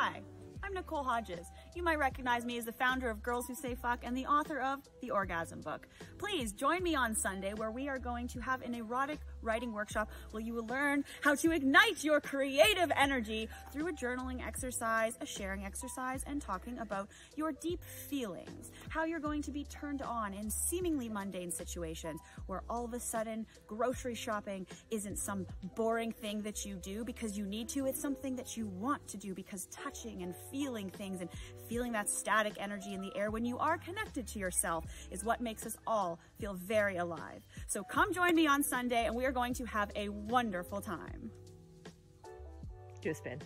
Hi, I'm Nicole Hodges. You might recognize me as the founder of Girls Who Say Fuck and the author of The Orgasm Book. Please join me on Sunday where we are going to have an erotic writing workshop where you will learn how to ignite your creative energy through a journaling exercise, a sharing exercise, and talking about your deep feelings, how you're going to be turned on in seemingly mundane situations where all of a sudden grocery shopping isn't some boring thing that you do because you need to, it's something that you want to do because touching and feeling things and feeling that static energy in the air when you are connected to yourself is what makes us all feel very alive. So come join me on Sunday and we are going to have a wonderful time. Do a spin.